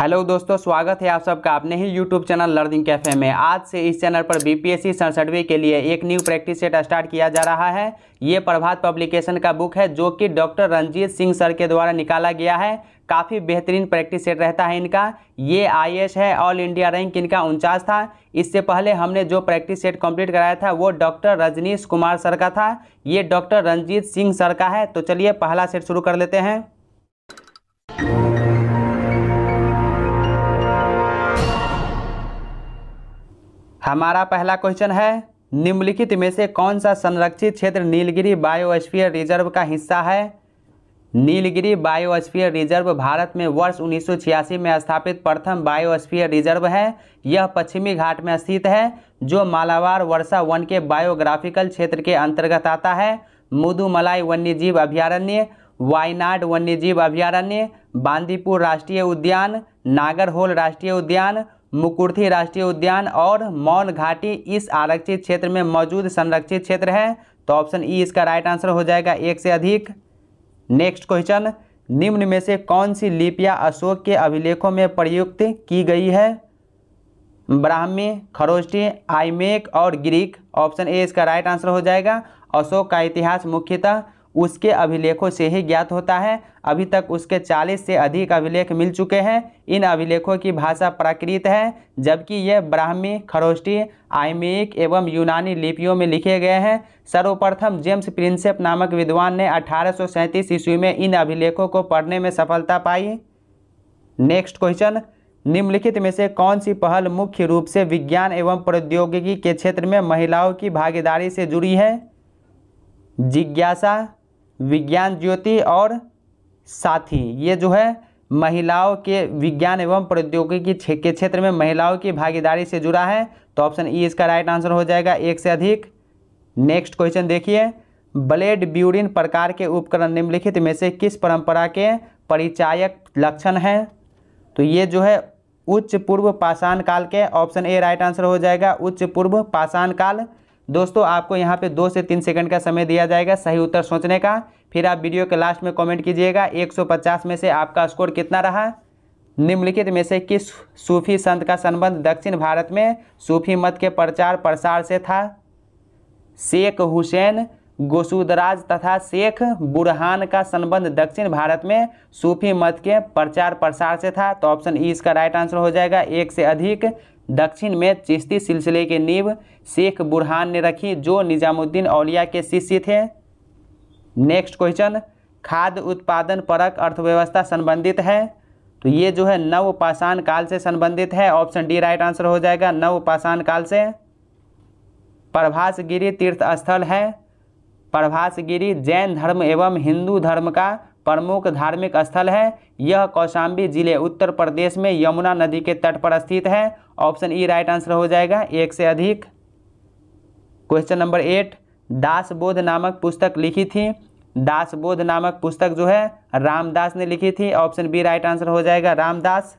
Hello दोस्तों, स्वागत है आप सबका अपने ही यूट्यूब चैनल लर्निंग कैफ़े में। आज से इस चैनल पर बीपीएससी सड़सठवीं के लिए एक न्यू प्रैक्टिस सेट स्टार्ट किया जा रहा है। ये प्रभात पब्लिकेशन का बुक है, जो कि डॉक्टर रंजीत सिंह सर के द्वारा निकाला गया है। काफ़ी बेहतरीन प्रैक्टिस सेट रहता है इनका। ये आई है ऑल इंडिया रैंक इनका उनचास था। इससे पहले हमने जो प्रैक्टिस सेट कंप्लीट कराया था, वो डॉक्टर रजनीश कुमार सर का था। ये डॉक्टर रंजीत सिंह सर का है। तो चलिए पहला सेट शुरू कर लेते हैं। हमारा पहला क्वेश्चन है, निम्नलिखित में से कौन सा संरक्षित क्षेत्र नीलगिरी बायोस्फीयर रिज़र्व का हिस्सा है? नीलगिरी बायोस्फीयर रिज़र्व भारत में वर्ष 1986 में स्थापित प्रथम बायोस्फीयर रिज़र्व है। यह पश्चिमी घाट में स्थित है, जो मालाबार वर्षा वन के बायोग्राफिकल क्षेत्र के अंतर्गत आता है। मुदुमलाई वन्यजीव अभयारण्य, वायनाड वन्यजीव अभयारण्य, बांदीपुर राष्ट्रीय उद्यान, नागरहोल राष्ट्रीय उद्यान मुकुर्थी राष्ट्रीय उद्यान और मौन घाटी इस आरक्षित क्षेत्र में मौजूद संरक्षित क्षेत्र है। तो ऑप्शन ई इसका राइट आंसर हो जाएगा एक से अधिक। नेक्स्ट क्वेश्चन निम्न में से कौन सी लिपियाँ अशोक के अभिलेखों में प्रयुक्त की गई है? ब्राह्मी खरोष्टी आईमेक और ग्रीक। ऑप्शन ए इसका राइट आंसर हो जाएगा। अशोक का इतिहास मुख्यतः उसके अभिलेखों से ही ज्ञात होता है। अभी तक उसके 40 से अधिक अभिलेख मिल चुके हैं। इन अभिलेखों की भाषा प्राकृत है, जबकि यह ब्राह्मी, खरोष्टी आइमेक एवं यूनानी लिपियों में लिखे गए हैं। सर्वप्रथम जेम्स प्रिंसेप नामक विद्वान ने अठारह सौ सैंतीस ईस्वी में इन अभिलेखों को पढ़ने में सफलता पाई। नेक्स्ट क्वेश्चन, निम्नलिखित में से कौन सी पहल मुख्य रूप से विज्ञान एवं प्रौद्योगिकी के क्षेत्र में महिलाओं की भागीदारी से जुड़ी है? जिज्ञासा विज्ञान ज्योति और साथी। ये जो है, महिलाओं के विज्ञान एवं प्रौद्योगिकी के क्षेत्र में महिलाओं की भागीदारी से जुड़ा है। तो ऑप्शन ई इसका राइट आंसर हो जाएगा, एक से अधिक। नेक्स्ट क्वेश्चन देखिए। ब्लेड ब्यूरिन प्रकार के उपकरण निम्नलिखित में से किस परंपरा के परिचायक लक्षण हैं? तो ये जो है, उच्च पूर्व पाषाण काल के ऑप्शन ए राइट आंसर हो जाएगा, उच्च पूर्व पाषाण काल। दोस्तों, आपको यहाँ पे दो से तीन सेकंड का समय दिया जाएगा सही उत्तर सोचने का। फिर आप वीडियो के लास्ट में कमेंट कीजिएगा 150 में से आपका स्कोर कितना रहा? निम्नलिखित में से किस सूफी संत का संबंध दक्षिण भारत में सूफी मत के प्रचार प्रसार से था? शेख हुसैन गोसुदराज तथा शेख बुरहान का संबंध दक्षिण भारत में सूफी मत के प्रचार प्रसार से था। तो ऑप्शन ई इसका राइट आंसर हो जाएगा, एक से अधिक। दक्षिण में चिश्ती सिलसिले की नींव शेख बुरहान ने रखी, जो निजामुद्दीन औलिया के शिष्य थे। नेक्स्ट क्वेश्चन खाद्य उत्पादन परक अर्थव्यवस्था संबंधित है? तो ये जो है, नव पाषाण काल से संबंधित है। ऑप्शन डी राइट आंसर हो जाएगा, नव पाषाण काल से। प्रभासगिरी तीर्थ स्थल है। प्रभासगिरी जैन धर्म एवं हिंदू धर्म का प्रमुख धार्मिक स्थल है। यह कौशाम्बी ज़िले उत्तर प्रदेश में यमुना नदी के तट पर स्थित है। ऑप्शन ई राइट आंसर हो जाएगा एक से अधिक। क्वेश्चन नंबर एट, दासबोध नामक पुस्तक लिखी थी। दासबोध नामक पुस्तक जो है, रामदास ने लिखी थी। ऑप्शन बी राइट आंसर हो जाएगा रामदास।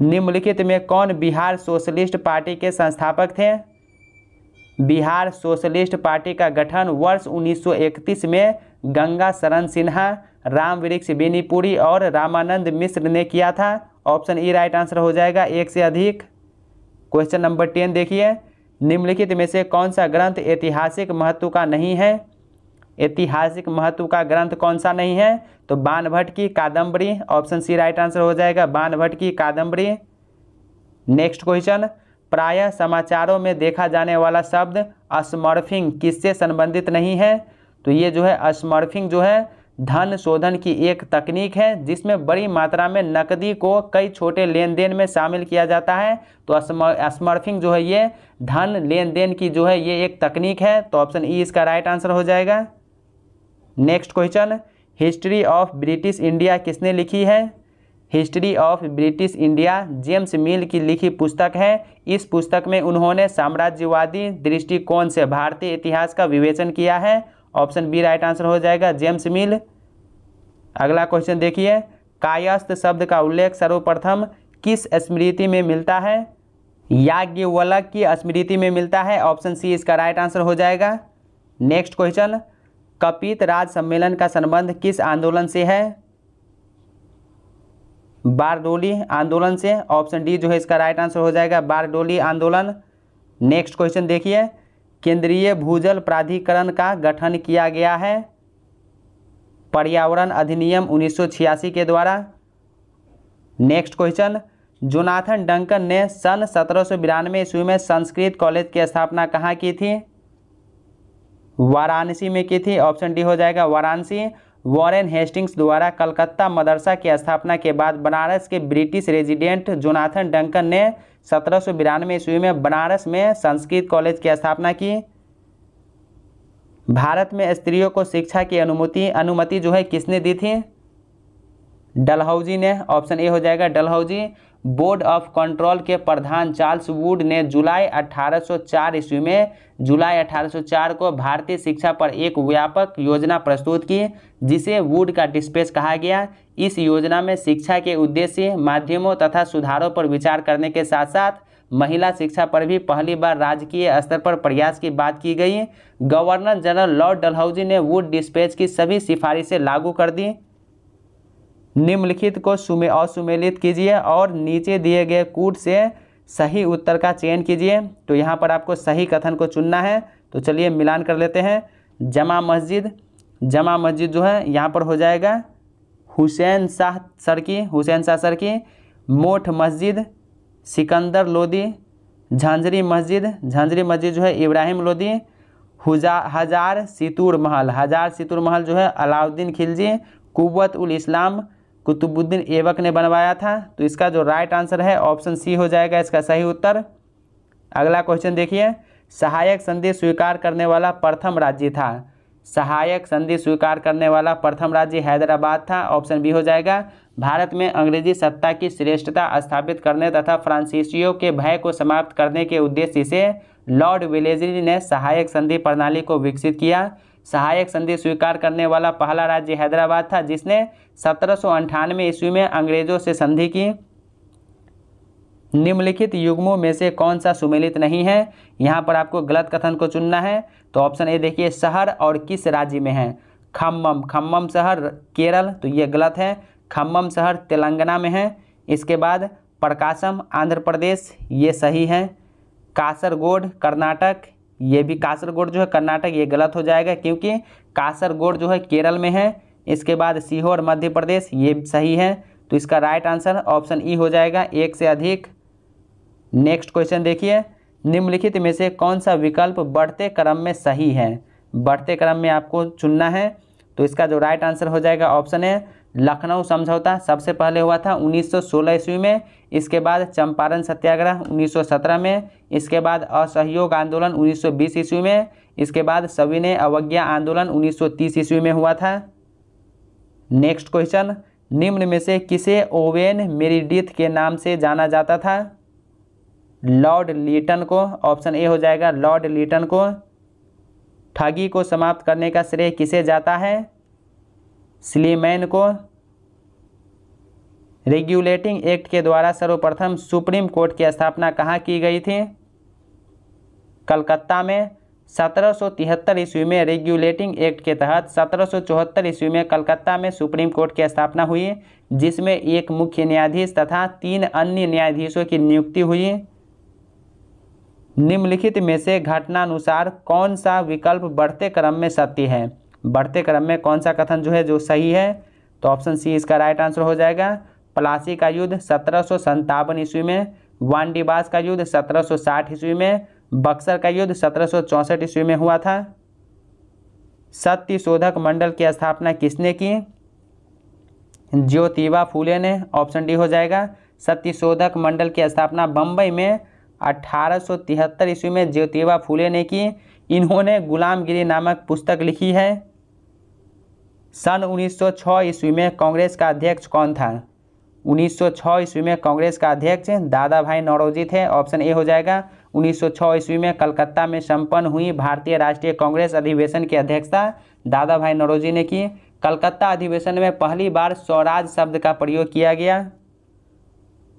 निम्नलिखित में कौन बिहार सोशलिस्ट पार्टी के संस्थापक थे? बिहार सोशलिस्ट पार्टी का गठन वर्ष 1931 में गंगा शरण सिन्हा, राम वृक्ष बेनीपुरी और रामानंद मिश्र ने किया था। ऑप्शन ई राइट आंसर हो जाएगा एक से अधिक। क्वेश्चन नंबर टेन देखिए। निम्नलिखित में से कौन सा ग्रंथ ऐतिहासिक महत्व का नहीं है? ऐतिहासिक महत्व का ग्रंथ कौन सा नहीं है? तो बानभट्ट की Kadambari option C right answer हो जाएगा बानभट्ट की कादम्बरी नेक्स्ट क्वेश्चन। प्रायः समाचारों में देखा जाने वाला शब्द स्मर्फिंग किससे संबंधित नहीं है? तो ये जो है स्मर्फिंग जो है धन शोधन की एक तकनीक है, जिसमें बड़ी मात्रा में नकदी को कई छोटे लेन देन में शामिल किया जाता है। तो स्मर्फिंग जो है ये धन लेन देन की जो है ये एक तकनीक है। तो ऑप्शन ई इसका राइट आंसर हो जाएगा। Next question, history of British India किसने लिखी है? History of British India, James Mill की लिखी पुस्तक है। इस पुस्तक में उन्होंने साम्राज्यवादी दृष्टिकोण से भारतीय इतिहास का विवेचन किया है। ऑप्शन बी राइट आंसर हो जाएगा, जेम्स मिल। अगला क्वेश्चन देखिए, कायस्थ शब्द का उल्लेख सर्वप्रथम किस स्मृति में मिलता है? याज्ञवल्क की स्मृति में मिलता है, ऑप्शन सी इसका राइट आंसर हो जाएगा। नेक्स्ट क्वेश्चन, कपित राज सम्मेलन का संबंध किस आंदोलन से है? बारडोली आंदोलन से, ऑप्शन डी जो है इसका राइट आंसर हो जाएगा, बारडोली आंदोलन। नेक्स्ट क्वेश्चन देखिए केंद्रीय भूजल प्राधिकरण का गठन किया गया है। पर्यावरण अधिनियम 1986 के द्वारा। नेक्स्ट क्वेश्चन, जोनाथन डंकन ने सन सत्रह सौ ईस्वी में संस्कृत कॉलेज की स्थापना कहाँ की थी? वाराणसी में की थी। ऑप्शन डी हो जाएगा वाराणसी। वॉरेन हेस्टिंग्स द्वारा कलकत्ता मदरसा की स्थापना के बाद बनारस के ब्रिटिश रेजिडेंट जोनाथन डंकन ने सत्रह सौ बिरानवे ईस्वी में बनारस में संस्कृत कॉलेज की स्थापना की। भारत में स्त्रियों को शिक्षा की अनुमति अनुमति जो है किसने दी थी? डलहौजी ने। ऑप्शन ए हो जाएगा डलहौजी। बोर्ड ऑफ़ कंट्रोल के प्रधान चार्ल्स वुड ने जुलाई 1804 ईस्वी में जुलाई 1804 को भारतीय शिक्षा पर एक व्यापक योजना प्रस्तुत की, जिसे वुड का डिस्पेस कहा गया। इस योजना में शिक्षा के उद्देश्य माध्यमों तथा सुधारों पर विचार करने के साथ साथ महिला शिक्षा पर भी पहली बार राजकीय स्तर पर प्रयास की बात की गई। गवर्नर जनरल लॉर्ड डलहौजी ने वुड डिस्पेच की सभी सिफारिशें लागू कर दी। निम्नलिखित को सुमे, असुमेलित कीजिए और नीचे दिए गए कूट से सही उत्तर का चयन कीजिए। तो यहाँ पर आपको सही कथन को चुनना है। तो चलिए मिलान कर लेते हैं। जमा मस्जिद। जमा मस्जिद जो है, यहाँ पर हो जाएगा हुसैन शाह सरकी हुसैन शाह सरकी मोठ मस्जिद, सिकंदर लोदी। झांझरी मस्जिद। झांझरी मस्जिद जो है, इब्राहिम लोदी। हुजा, हज़ार सितूर महल। हज़ार सितूर महल जो है, अलाउद्दीन खिलजी कुत उल इस्लाम कुतुबुद्दीन एबक ने बनवाया था। तो इसका जो राइट आंसर है ऑप्शन सी हो जाएगा इसका सही उत्तर। अगला क्वेश्चन देखिए। सहायक संधि स्वीकार करने वाला प्रथम राज्य था। सहायक संधि स्वीकार करने वाला प्रथम राज्य हैदराबाद था। ऑप्शन बी हो जाएगा। भारत में अंग्रेज़ी सत्ता की श्रेष्ठता स्थापित करने तथा फ्रांसीसियों के भय को समाप्त करने के उद्देश्य से लॉर्ड विलेजरी ने सहायक संधि प्रणाली को विकसित किया। सहायक संधि स्वीकार करने वाला पहला राज्य हैदराबाद था, जिसने सत्रह ईस्वी में अंग्रेज़ों से संधि की। निम्नलिखित युग्मों में से कौन सा सुमेलित नहीं है? यहाँ पर आपको गलत कथन को चुनना है। तो ऑप्शन ए देखिए, शहर और किस राज्य में है? खम्मम। खम्मम शहर केरल तो ये गलत है। खम्मम शहर तेलंगाना में है। इसके बाद प्रकाशम, आंध्र प्रदेश, ये सही है। कासरगोड, कर्नाटक ये भी कासरगोड जो है कर्नाटक, ये गलत हो जाएगा क्योंकि कासरगोड जो है केरल में है। इसके बाद सीहोर, मध्य प्रदेश, ये सही है। तो इसका राइट आंसर ऑप्शन ई हो जाएगा, एक से अधिक। नेक्स्ट क्वेश्चन देखिए। निम्नलिखित में से कौन सा विकल्प बढ़ते क्रम में सही है? बढ़ते क्रम में आपको चुनना है। तो इसका जो राइट आंसर हो जाएगा ऑप्शन है लखनऊ समझौता सबसे पहले हुआ था 1916 ईस्वी में, इसके बाद चंपारण सत्याग्रह 1917 में, इसके बाद असहयोग आंदोलन 1920 ईस्वी में, इसके बाद सविनय अवज्ञा आंदोलन 1930 ईस्वी में हुआ था। नेक्स्ट क्वेश्चन, निम्न में से किसे ओवेन मेरीडिथ के नाम से जाना जाता था? लॉर्ड लीटन को, ऑप्शन ए हो जाएगा लॉर्ड लीटन को। ठगी को समाप्त करने का श्रेय किसे जाता है? स्लीमैन को रेगुलेटिंग एक्ट के द्वारा सर्वप्रथम सुप्रीम कोर्ट की स्थापना कहाँ की गई थी? कलकत्ता में सत्रह सौ तिहत्तर ईस्वी में रेगुलेटिंग एक्ट के तहत सत्रह सौ चौहत्तर ईस्वी में कलकत्ता में सुप्रीम कोर्ट की स्थापना हुई, जिसमें एक मुख्य न्यायाधीश तथा तीन अन्य न्यायाधीशों की नियुक्ति हुई। निम्नलिखित में से घटनानुसार कौन सा विकल्प बढ़ते क्रम में सत्य है? बढ़ते क्रम में कौन सा कथन जो है, जो सही है? तो ऑप्शन सी इसका राइट आंसर हो जाएगा। प्लासी का युद्ध सत्रह सौ ईस्वी में वानडिबास का युद्ध सत्रह सौ साठ ईस्वी में, बक्सर का युद्ध सत्रह सौ चौंसठ ईस्वी में हुआ था। सत्य शोधक मंडल की स्थापना किसने की? ज्योतिबा फूले ने। ऑप्शन डी हो जाएगा। सत्य शोधक मंडल की स्थापना बम्बई में, अठारह सौ तिहत्तर ईस्वी में ज्योतिबा फूले ने की। इन्होंने गुलामगिरी नामक पुस्तक लिखी है। सन 1906 ईस्वी में कांग्रेस का अध्यक्ष कौन था? 1906 ईस्वी में कांग्रेस का अध्यक्ष दादा भाई नौरोजी थे। ऑप्शन ए हो जाएगा। 1906 ईस्वी में कलकत्ता में संपन्न हुई भारतीय राष्ट्रीय कांग्रेस अधिवेशन की अध्यक्षता दादा भाई नौरोजी ने की। कलकत्ता अधिवेशन में पहली बार स्वराज शब्द का प्रयोग किया गया।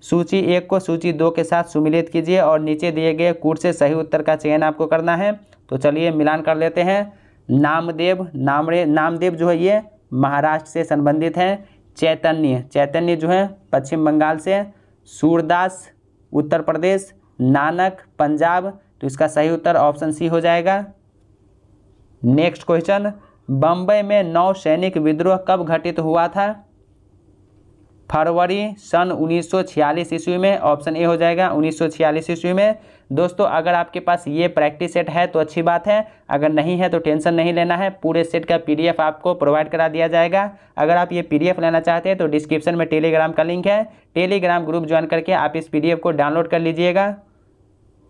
सूची एक को सूची दो के साथ सुमिलित कीजिए और नीचे दिए गए कूट से सही उत्तर का चयन आपको करना है। तो चलिए मिलान कर लेते हैं। नामदेव, नामरे, नामदेव जो है ये महाराष्ट्र से संबंधित हैं। चैतन्य चैतन्य जो है पश्चिम बंगाल से, सूरदास, उत्तर प्रदेश, नानक, पंजाब तो इसका सही उत्तर ऑप्शन सी हो जाएगा। नेक्स्ट क्वेश्चन बम्बई में नौ सैनिक विद्रोह कब घटित हुआ था? फरवरी सन 1946 ईस्वी में, ऑप्शन ए हो जाएगा 1946 ईस्वी में। दोस्तों, अगर आपके पास ये प्रैक्टिस सेट है तो अच्छी बात है। अगर नहीं है तो टेंशन नहीं लेना है। पूरे सेट का पीडीएफ आपको प्रोवाइड करा दिया जाएगा। अगर आप ये पीडीएफ लेना चाहते हैं तो डिस्क्रिप्शन में टेलीग्राम का लिंक है। टेलीग्राम ग्रुप ज्वाइन करके आप इस पीडीएफ को डाउनलोड कर लीजिएगा।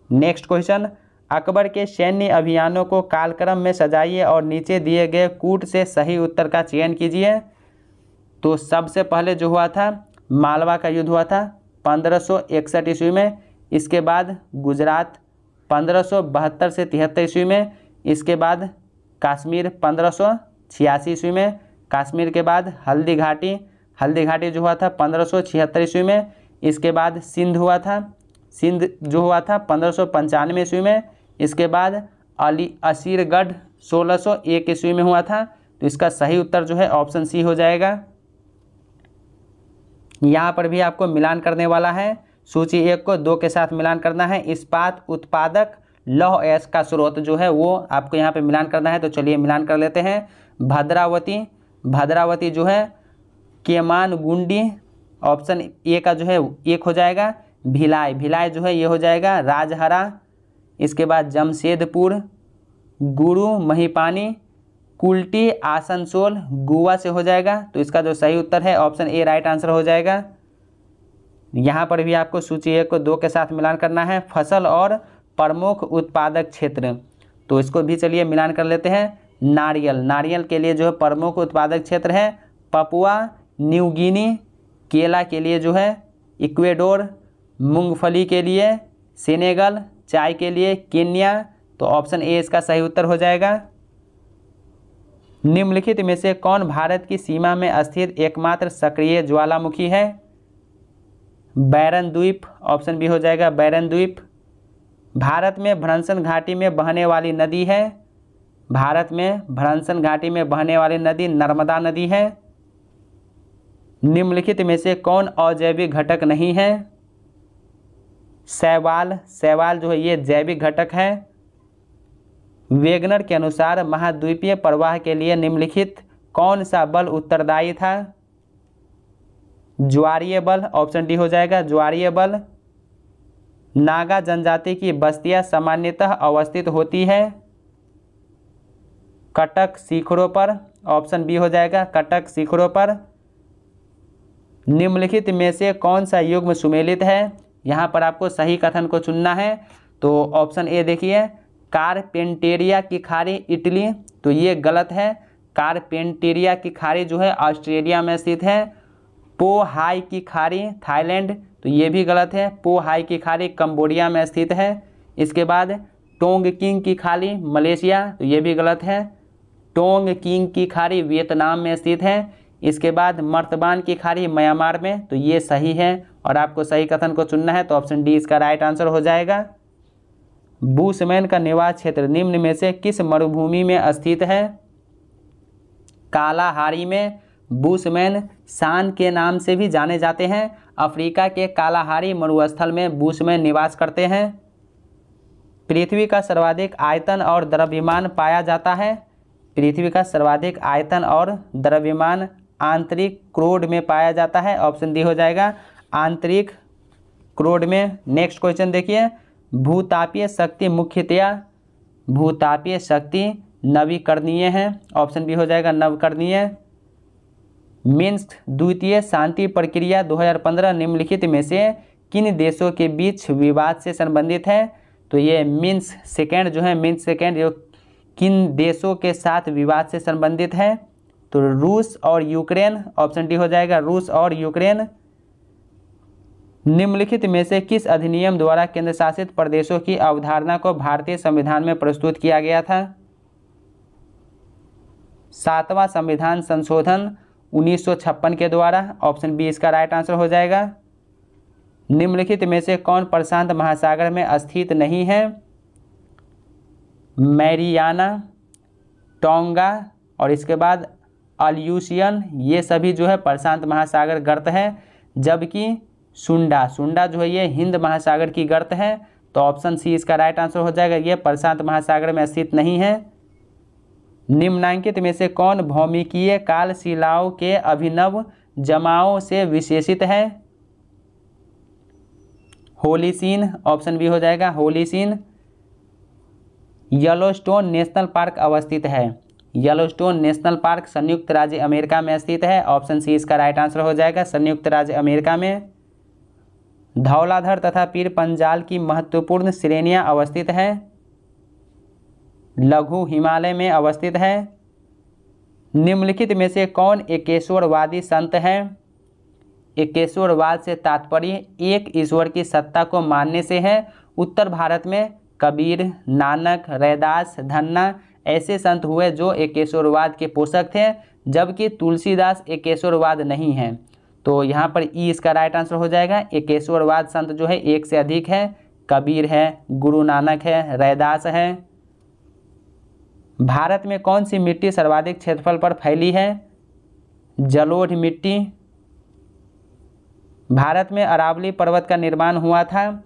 नेक्स्ट क्वेश्चन अकबर के सैन्य अभियानों को कालक्रम में सजाइए और नीचे दिए गए कूट से सही उत्तर का चयन कीजिए। तो सबसे पहले जो हुआ था, मालवा का युद्ध हुआ था, पंद्रह ईस्वी में। इसके बाद गुजरात पंद्रह सौ तिहत्तर ईस्वी में, इसके बाद कश्मीर पंद्रह ईस्वी में, कश्मीर के बाद हल्दी घाटी हल्दी घाटी जो हुआ था पंद्रह ईस्वी में, इसके बाद सिंध हुआ था, सिंध जो हुआ था पंद्रह ईस्वी में, इसके बाद अली असीरगढ़ सोलह सौ एक ईस्वी में हुआ था तो इसका सही उत्तर जो है ऑप्शन सी हो जाएगा। यहाँ पर भी आपको मिलान करने वाला है। सूची एक को दो के साथ मिलान करना है। इस्पात उत्पादक लौह एस का स्रोत जो है वो आपको यहाँ पे मिलान करना है। तो चलिए मिलान कर लेते हैं। भद्रावती भद्रावती जो है, केमान गुंडी, ऑप्शन ए का जो है एक हो जाएगा। भिलाई भिलाई जो है ये हो जाएगा। राजहरा, इसके बाद जमशेदपुर, गुरु महिपानी, कुल्टी, आसनसोल, गोवा से हो जाएगा। तो इसका जो सही उत्तर है, ऑप्शन ए राइट आंसर हो जाएगा। यहाँ पर भी आपको सूची एक को दो के साथ मिलान करना है, फ़सल और प्रमुख उत्पादक क्षेत्र। तो इसको भी चलिए मिलान कर लेते हैं, नारियल। नारियल के लिए जो है प्रमुख उत्पादक क्षेत्र है, पपुआ न्यूगिनी केला के लिए जो है, इक्वेडोर, मूंगफली के लिए, सेनेगल, चाय के लिए, केन्या। तो ऑप्शन ए इसका सही उत्तर हो जाएगा। निम्नलिखित में से कौन भारत की सीमा में स्थित एकमात्र सक्रिय ज्वालामुखी है? बैरन द्वीप, ऑप्शन बी हो जाएगा बैरन द्वीप। भारत में भ्रंसन घाटी में बहने वाली नदी है। भारत में भ्रंसन घाटी में बहने वाली नदी नर्मदा नदी है। निम्नलिखित में से कौन अजैविक घटक नहीं है? शैवाल शैवाल जो है ये जैविक घटक है। वेगनर के अनुसार महाद्वीपीय प्रवाह के लिए निम्नलिखित कौन सा बल उत्तरदायी था? ज्वारीय बल ऑप्शन डी हो जाएगा। ज्वारीय बल, नागा जनजाति की बस्तियाँ सामान्यतः अवस्थित होती है। कटक शिखरों पर ऑप्शन बी हो जाएगा। कटक शिखरों पर, निम्नलिखित में से कौन सा युग्म सुमेलित है? यहाँ पर आपको सही कथन को चुनना है। तो ऑप्शन ए देखिए। कारपेंटेरिया की खाड़ी, इटली। तो ये गलत है। कारपेंटेरिया की खाड़ी जो है, ऑस्ट्रेलिया में स्थित है। पो हाई की खाड़ी, थाईलैंड तो ये भी गलत है। पो हाई की खाड़ी कम्बोडिया में स्थित है। इसके बाद टोंग किंग की खाड़ी मलेशिया तो ये भी गलत है। टोंग किंग की खाड़ी वियतनाम में स्थित है। इसके बाद मर्तबान की खाड़ी म्यांमार में तो ये सही है। और आपको सही कथन को चुनना है तो ऑप्शन डी इसका राइट आंसर हो जाएगा। बूसमैन का निवास क्षेत्र निम्न में से किस मरुभूमि में स्थित है? कालाहारी में बूसमैन शान के नाम से भी जाने जाते हैं। अफ्रीका के कालाहारी मरुस्थल में बूसमैन निवास करते हैं। पृथ्वी का सर्वाधिक आयतन और द्रव्यमान पाया जाता है। पृथ्वी का सर्वाधिक आयतन और द्रव्यमान आंतरिक क्रोड में पाया जाता है। ऑप्शन डी हो जाएगा आंतरिक क्रोड में। नेक्स्ट क्वेश्चन देखिए। भूतापीय शक्ति मुख्यतया भूतापीय शक्ति नवीकरणीय है। ऑप्शन बी हो जाएगा नवकरणीय। मिन्स्क द्वितीय शांति प्रक्रिया 2015 निम्नलिखित में से किन देशों के बीच विवाद से संबंधित है? तो ये मिन्स सेकेंड जो है मिन्स सेकेंड जो किन देशों के साथ विवाद से संबंधित है? तो रूस और यूक्रेन, ऑप्शन डी हो जाएगा रूस और यूक्रेन। निम्नलिखित में से किस अधिनियम द्वारा केंद्र शासित प्रदेशों की अवधारणा को भारतीय संविधान में प्रस्तुत किया गया था? सातवां संविधान संशोधन 1956 के द्वारा ऑप्शन बी इसका राइट आंसर हो जाएगा। निम्नलिखित में से कौन प्रशांत महासागर में स्थित नहीं है? मैरियाना, टोंगा और इसके बाद अल्यूशियन ये सभी जो है प्रशांत महासागर गर्त है, जबकि सुंडा सुंडा जो है ये हिंद महासागर की गर्त है तो ऑप्शन सी इसका राइट आंसर हो जाएगा। ये प्रशांत महासागर में स्थित नहीं है। निम्नांकित में से कौन भौमिकीय काल शिलाओं के अभिनव जमाओं से विशेषित है? होलीसीन ऑप्शन बी हो जाएगा होलीसीन येलोस्टोन नेशनल पार्क अवस्थित है। येलोस्टोन नेशनल पार्क संयुक्त राज्य अमेरिका में स्थित है। ऑप्शन सी इसका राइट आंसर हो जाएगा संयुक्त राज्य अमेरिका में। धौलाधर तथा पीर पंजाल की महत्वपूर्ण श्रेणियाँ अवस्थित है। लघु हिमालय में अवस्थित है। निम्नलिखित में से कौन एकेश्वरवादी संत है? एकेश्वरवाद से तात्पर्य एक ईश्वर की सत्ता को मानने से है। उत्तर भारत में कबीर, नानक, रैदास, धन्ना ऐसे संत हुए जो एकेश्वरवाद के पोषक थे, जबकि तुलसीदास एकेश्वरवाद नहीं है। तो यहाँ पर ई इसका राइट आंसर हो जाएगा। एकेश्वरवाद संत जो है, एक से अधिक है। कबीर है, गुरु नानक है, रैदास है। भारत में कौन सी मिट्टी सर्वाधिक क्षेत्रफल पर फैली है? जलोढ़ मिट्टी। भारत में अरावली पर्वत का निर्माण हुआ था।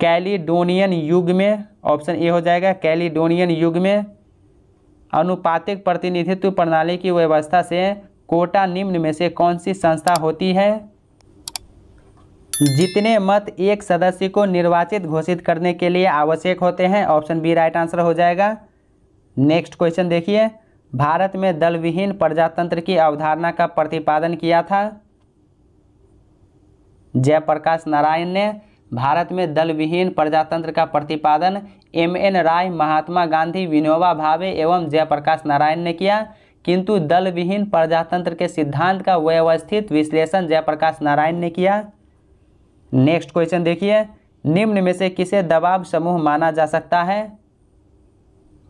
कैलिडोनियन युग में, ऑप्शन ए हो जाएगा, कैलिडोनियन युग में। अनुपातिक प्रतिनिधित्व प्रणाली की व्यवस्था से कोटा निम्न में से कौन सी संस्था होती है? जितने मत एक सदस्य को निर्वाचित घोषित करने के लिए आवश्यक होते हैं ऑप्शन बी राइट आंसर हो जाएगा। नेक्स्ट क्वेश्चन देखिए। भारत में दलविहीन प्रजातंत्र की अवधारणा का प्रतिपादन किया था। जयप्रकाश नारायण ने भारत में दलविहीन प्रजातंत्र का प्रतिपादन एम एन राय महात्मा गांधी, विनोबा भावे एवं जयप्रकाश नारायण ने किया। किंतु दलविहीन प्रजातंत्र के सिद्धांत का व्यवस्थित विश्लेषण जयप्रकाश नारायण ने किया। नेक्स्ट क्वेश्चन देखिए। निम्न में से किसे दबाव समूह माना जा सकता है?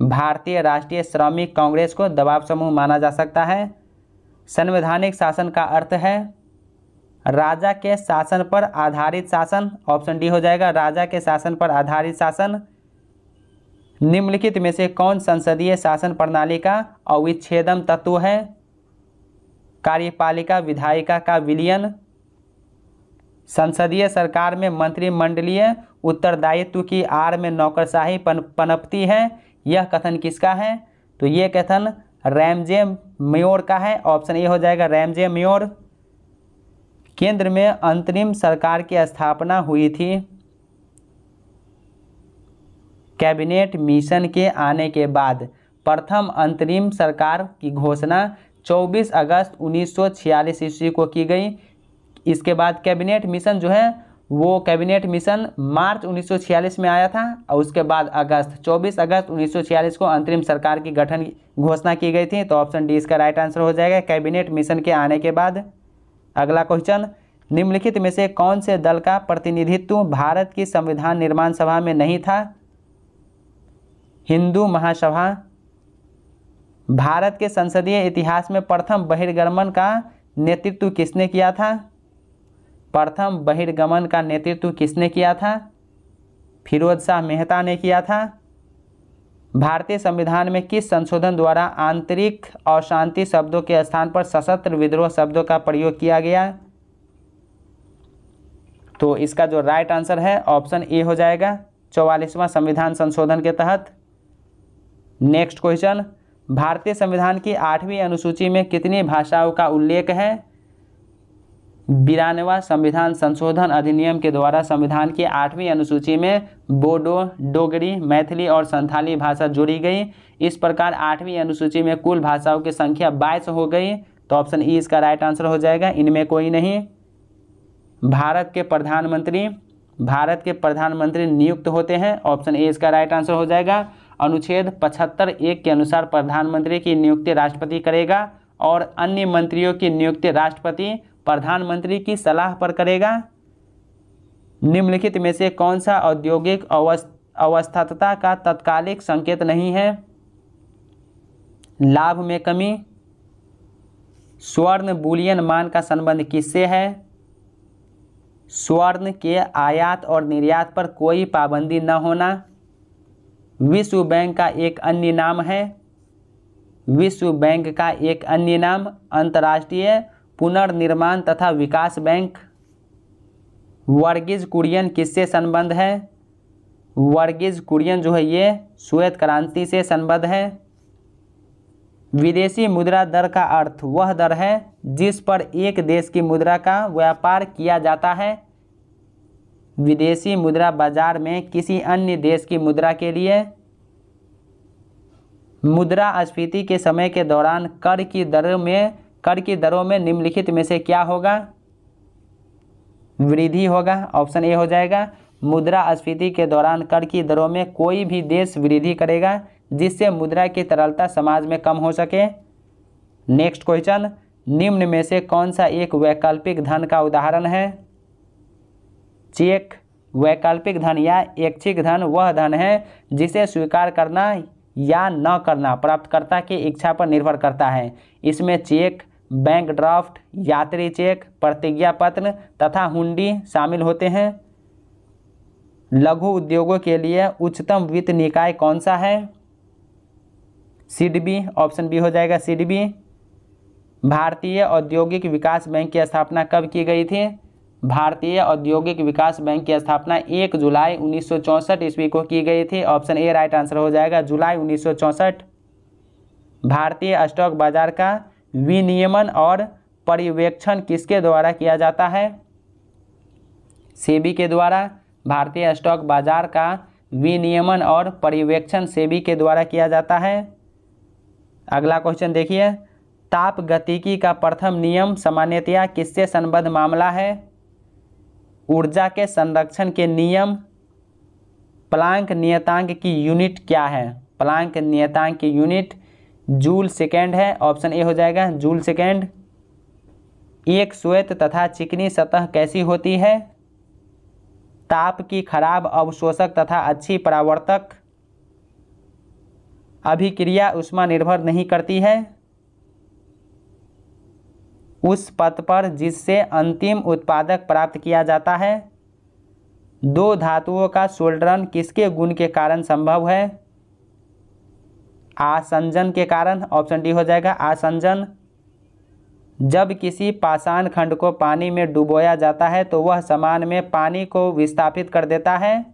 भारतीय राष्ट्रीय श्रमिक कांग्रेस को दबाव समूह माना जा सकता है। संवैधानिक शासन का अर्थ है राजा के शासन पर आधारित शासन। ऑप्शन डी हो जाएगा, राजा के शासन पर आधारित शासन। निम्नलिखित में से कौन संसदीय शासन प्रणाली का अविच्छेदम तत्व है? कार्यपालिका, विधायिका का विलियन। संसदीय सरकार में मंत्रिमंडलीय उत्तरदायित्व की आड़ में नौकरशाही पन पनपती है। यह कथन किसका है? तो ये कथन रैमजे म्योर का है। ऑप्शन ए हो जाएगा रैमजे म्योर। केंद्र में अंतरिम सरकार की स्थापना हुई थी। कैबिनेट मिशन के आने के बाद प्रथम अंतरिम सरकार की घोषणा 24 अगस्त 1946 ईस्वी को की गई। इसके बाद कैबिनेट मिशन जो है, वो कैबिनेट मिशन मार्च 1946 में आया था और उसके बाद अगस्त 24 अगस्त 1946 को अंतरिम सरकार की गठन घोषणा की गई थी तो ऑप्शन डी इसका राइट आंसर हो जाएगा। कैबिनेट मिशन के आने के बाद अगला क्वेश्चन निम्नलिखित में से कौन से दल का प्रतिनिधित्व भारत की संविधान निर्माण सभा में नहीं था? हिंदू महासभा, भारत के संसदीय इतिहास में प्रथम बहिर्गमन का नेतृत्व किसने किया था? प्रथम बहिर्गमन का नेतृत्व किसने किया था? फिरोज शाह मेहता ने किया था। भारतीय संविधान में किस संशोधन द्वारा आंतरिक अशांति शब्दों के स्थान पर सशस्त्र विद्रोह शब्दों का प्रयोग किया गया? तो इसका जो राइट आंसर है ऑप्शन ए हो जाएगा, चौवालीसवां संविधान संशोधन के तहत। नेक्स्ट क्वेश्चन भारतीय संविधान की आठवीं अनुसूची में कितनी भाषाओं का उल्लेख है? बिरानवा संविधान संशोधन अधिनियम के द्वारा संविधान की आठवीं अनुसूची में बोडो, डोगरी, मैथिली और संथाली भाषा जोड़ी गई। इस प्रकार आठवीं अनुसूची में कुल भाषाओं की संख्या बाईस हो गई। तो ऑप्शन ई इसका राइट आंसर हो जाएगा। इनमें कोई नहीं। भारत के प्रधानमंत्री, भारत के प्रधानमंत्री नियुक्त होते हैं। ऑप्शन ए इसका राइट आंसर हो जाएगा। अनुच्छेद पचहत्तर एक के अनुसार प्रधानमंत्री की नियुक्ति राष्ट्रपति करेगा और अन्य मंत्रियों की नियुक्ति राष्ट्रपति प्रधानमंत्री की सलाह पर करेगा? निम्नलिखित में से कौन सा औद्योगिक अवस्थातता का तत्कालिक संकेत नहीं है? लाभ में कमी। स्वर्ण बुलियन मान का संबंध किससे है? स्वर्ण के आयात और निर्यात पर कोई पाबंदी न होना। विश्व बैंक का एक अन्य नाम है। विश्व बैंक का एक अन्य नाम अंतर्राष्ट्रीय पुनर्निर्माण तथा विकास बैंक। वर्गीज कुरियन किससे संबंध है? वर्गीज कुरियन जो है ये श्वेत क्रांति से संबद्ध है। विदेशी मुद्रा दर का अर्थ वह दर है जिस पर एक देश की मुद्रा का व्यापार किया जाता है। विदेशी मुद्रा बाज़ार में किसी अन्य देश की मुद्रा के लिए मुद्रा स्फीति के समय के दौरान कर की दरों में कर की दरों में निम्नलिखित में से क्या होगा? वृद्धि होगा, ऑप्शन ए हो जाएगा। मुद्रा मुद्रास्फीति के दौरान कर की दरों में कोई भी देश वृद्धि करेगा, जिससे मुद्रा की तरलता समाज में कम हो सके। नेक्स्ट क्वेश्चन, निम्न में से कौन सा एक वैकल्पिक धन का उदाहरण है? चेक, वैकल्पिक धन या ऐच्छिक धन वह धन है जिसे स्वीकार करना या न करना प्राप्तकर्ता की इच्छा पर निर्भर करता है। इसमें चेक, बैंक ड्राफ्ट, यात्री चेक, प्रतिज्ञा पत्र तथा हुंडी शामिल होते हैं। लघु उद्योगों के लिए उच्चतम वित्त निकाय कौन सा है? सीडबी, ऑप्शन बी हो जाएगा सीडबी। भारतीय औद्योगिक विकास बैंक की स्थापना कब की गई थी? भारतीय औद्योगिक विकास बैंक की स्थापना 1 जुलाई उन्नीस सौ चौंसठ ईस्वी को की गई थी। ऑप्शन ए राइट आंसर हो जाएगा जुलाई उन्नीस सौ चौंसठ। भारतीय स्टॉक बाज़ार का विनियमन और पर्यवेक्षण किसके द्वारा किया जाता है? सेबी के द्वारा। भारतीय स्टॉक बाज़ार का विनियमन और पर्यवेक्षण सेबी के द्वारा किया जाता है। अगला क्वेश्चन देखिए। ताप गतिकी का प्रथम नियम सामान्यतया किससे संबद्ध मामला है? ऊर्जा के संरक्षण के नियम। प्लांक नियतांक की यूनिट क्या है? प्लांक नियतांक की यूनिट जूल सेकेंड है, ऑप्शन ए हो जाएगा, जूल सेकेंड। एक श्वेत तथा चिकनी सतह कैसी होती है? ताप की खराब अवशोषक तथा अच्छी परावर्तक। अभिक्रिया उष्मा निर्भर नहीं करती है। उस पथ पर जिससे अंतिम उत्पादक प्राप्त किया जाता है। दो धातुओं का सोल्डरन किसके गुण के कारण संभव है? आसंजन के कारण ऑप्शन डी हो जाएगा। आसंजन जब किसी पाषाण खंड को पानी में डुबोया जाता है तो वह समान में पानी को विस्थापित कर देता है।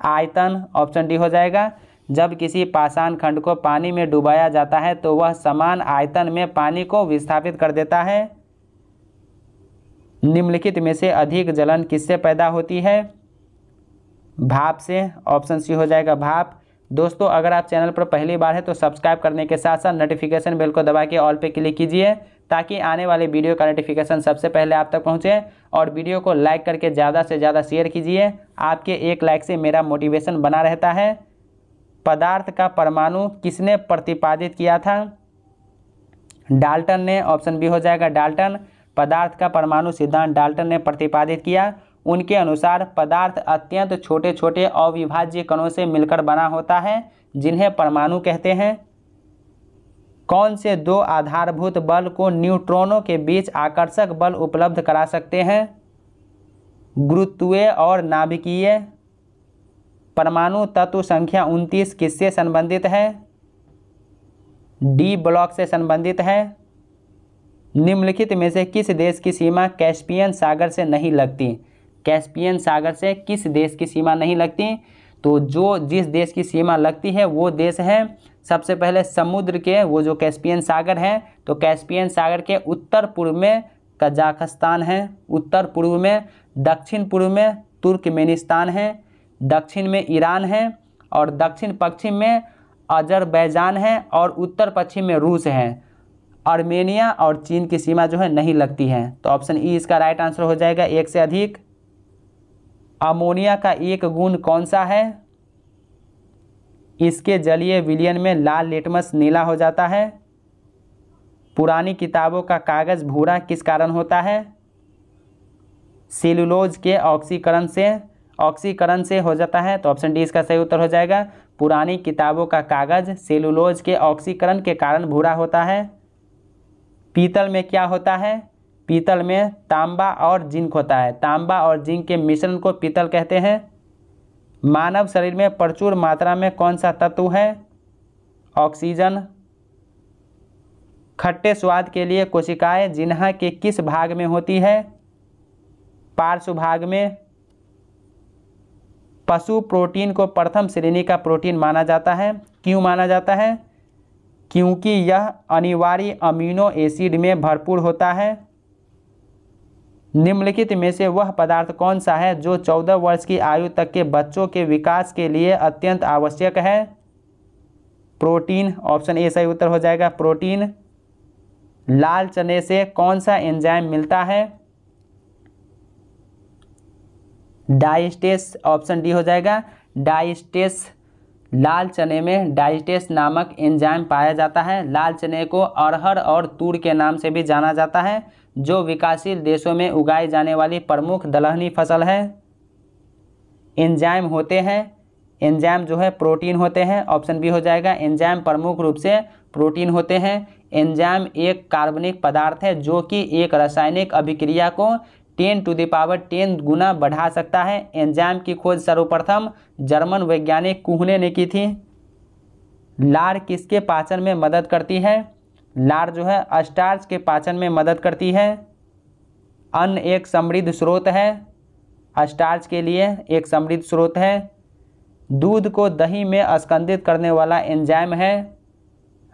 आयतन ऑप्शन डी हो जाएगा। जब किसी पाषाण खंड को पानी में डुबाया जाता है तो वह समान आयतन में पानी को विस्थापित कर देता है। निम्नलिखित में से अधिक जलन किससे पैदा होती है? भाप से, ऑप्शन सी हो जाएगा भाप। दोस्तों, अगर आप चैनल पर पहली बार है तो सब्सक्राइब करने के साथ साथ नोटिफिकेशन बेल को दबा के ऑल पे क्लिक कीजिए, ताकि आने वाले वीडियो का नोटिफिकेशन सबसे पहले आप तक पहुँचे, और वीडियो को लाइक करके ज़्यादा से ज़्यादा शेयर कीजिए। आपके एक लाइक से मेरा मोटिवेशन बना रहता है। पदार्थ का परमाणु किसने प्रतिपादित किया था? डाल्टन ने ऑप्शन बी हो जाएगा डाल्टन पदार्थ का परमाणु सिद्धांत डाल्टन ने प्रतिपादित किया। उनके अनुसार पदार्थ अत्यंत छोटे छोटे अविभाज्य कणों से मिलकर बना होता है, जिन्हें परमाणु कहते हैं। कौन से दो आधारभूत बल को न्यूट्रॉनों के बीच आकर्षक बल उपलब्ध करा सकते हैं? गुरुत्वीय और नाभिकीय। परमाणु तत्व संख्या उनतीस किससे संबंधित है? डी ब्लॉक से संबंधित है। निम्नलिखित में से किस देश की सीमा कैस्पियन सागर से नहीं लगती? कैस्पियन सागर से किस देश की सीमा नहीं लगती? तो जो जिस देश की सीमा लगती है, वो देश है सबसे पहले समुद्र के, वो जो कैस्पियन सागर है तो कैस्पियन सागर के उत्तर पूर्व में कजाकिस्तान है, उत्तर पूर्व में दक्षिण पूर्व में तुर्कमेनिस्तान है, दक्षिण में ईरान है, और दक्षिण पश्चिम में अजरबैजान है, और उत्तर पश्चिम में रूस है। आर्मेनिया और चीन की सीमा जो है नहीं लगती है। तो ऑप्शन ई इसका राइट आंसर हो जाएगा, एक से अधिक। अमोनिया का एक गुण कौन सा है? इसके जलीय विलियन में लाल लिटमस नीला हो जाता है। पुरानी किताबों का कागज़ भूरा किस कारण होता है? सेलुलोज के ऑक्सीकरण से ऑक्सीकरण से हो जाता है। तो ऑप्शन डी इसका सही उत्तर हो जाएगा। पुरानी किताबों का कागज़ सेलुलोज के ऑक्सीकरण के कारण भूरा होता है। पीतल में क्या होता है? पीतल में तांबा और जिंक होता है। तांबा और जिंक के मिश्रण को पीतल कहते हैं। मानव शरीर में प्रचुर मात्रा में कौन सा तत्व है? ऑक्सीजन। खट्टे स्वाद के लिए कोशिकाएँ जिन्हा के किस भाग में होती है? पार्श्व भाग में। पशु प्रोटीन को प्रथम श्रेणी का प्रोटीन माना जाता है। क्यों माना जाता है? क्योंकि यह अनिवार्य अमीनो एसिड में भरपूर होता है। निम्नलिखित में से वह पदार्थ कौन सा है जो 14 वर्ष की आयु तक के बच्चों के विकास के लिए अत्यंत आवश्यक है? प्रोटीन, ऑप्शन ए सही उत्तर हो जाएगा। प्रोटीन, लाल चने से कौन सा एंजाइम मिलता है? डाइस्टेस, ऑप्शन डी हो जाएगा। डाइस्टेस, लाल चने में डाइस्टेस नामक एंजाइम पाया जाता है। लाल चने को अरहर और तूर के नाम से भी जाना जाता है। जो विकासशील देशों में उगाई जाने वाली प्रमुख दलहनी फ़सल है। एंजाइम होते हैं। एंजाइम जो है प्रोटीन होते हैं। ऑप्शन बी हो जाएगा एंजाइम प्रमुख रूप से प्रोटीन होते हैं। एंजाइम एक कार्बनिक पदार्थ है जो कि एक रासायनिक अभिक्रिया को ten to the power ten गुना बढ़ा सकता है। एंजाइम की खोज सर्वप्रथम जर्मन वैज्ञानिक कुहने ने की थी। लार किसके पाचन में मदद करती है? लार जो है अस्टार्च के पाचन में मदद करती है। अन्न एक समृद्ध स्रोत है। अस्टार्च के लिए एक समृद्ध स्रोत है। दूध को दही में अस्कंदित करने वाला एंजाइम है।